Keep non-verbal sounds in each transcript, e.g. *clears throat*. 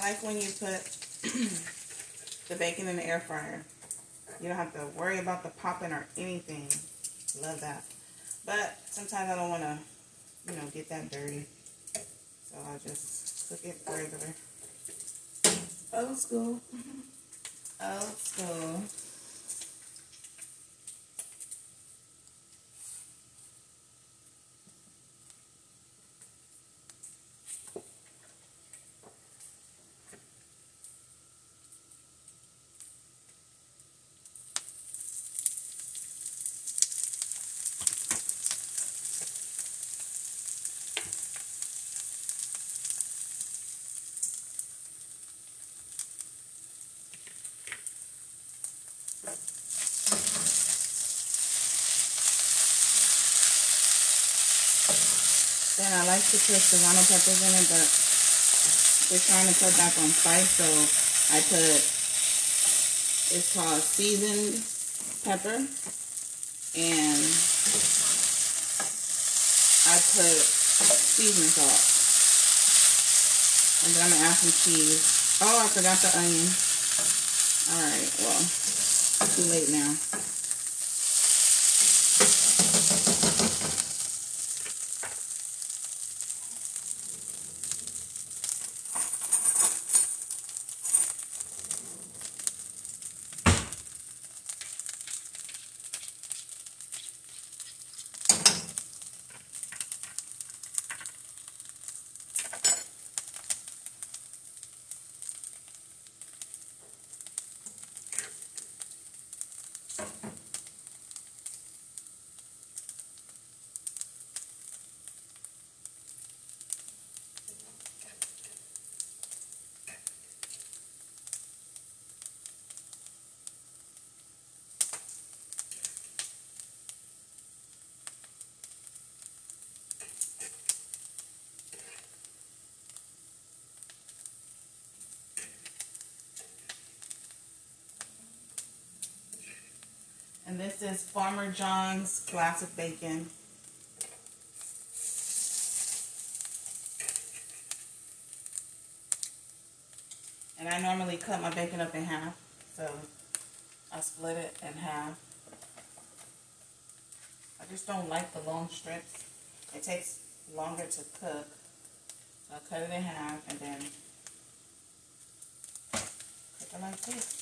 like when you put *clears throat* the bacon in the air fryer. You don't have to worry about the popping or anything. Love that. But sometimes I don't want to, you know, get that dirty. So I'll just cook it regular. Old school. *laughs* Old school. Then I like to put serrano peppers in it, but we're trying to cut back on spice, so I put, it's called seasoned pepper, and I put seasoning salt. And then I'm gonna add some cheese. Oh, I forgot the onion. Alright, well, too late now. And this is Farmer John's Classic Bacon. And I normally cut my bacon up in half. So I split it in half. I just don't like the long strips. It takes longer to cook. So I cut it in half and then cook it like this.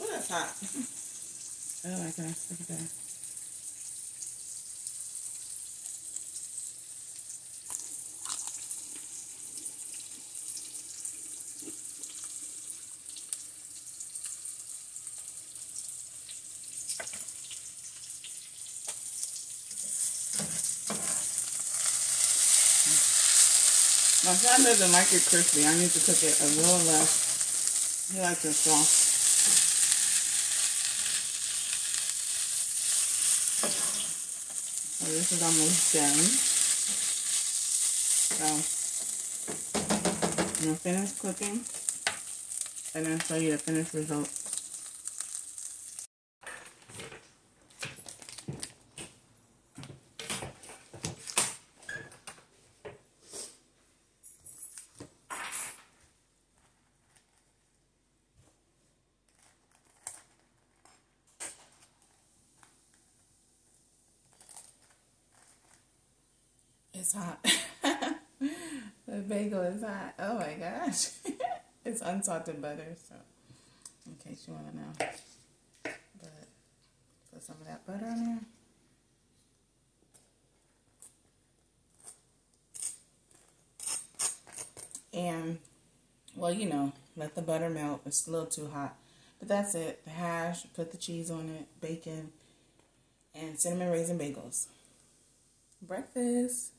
Ooh, that's hot. *laughs* oh, I can stick it there. My son doesn't like it crispy. I need to cook it a little less. He likes it soft. This is almost done. So, I'm going to finish cooking and then show you the finished result. It's hot. *laughs* the bagel is hot. Oh my gosh. *laughs* it's unsalted butter, so in case you want to know. But put some of that butter on there. And, well, you know, let the butter melt. It's a little too hot. But that's it. The hash, put the cheese on it, bacon, and cinnamon raisin bagels. Breakfast.